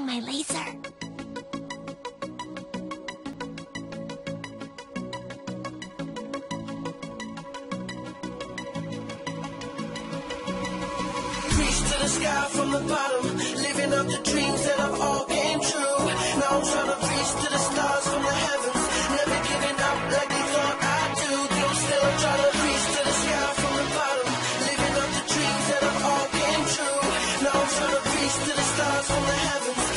my laser. Reach to the sky from the bottom, living up the dreams that have all came true. Now from the heavens.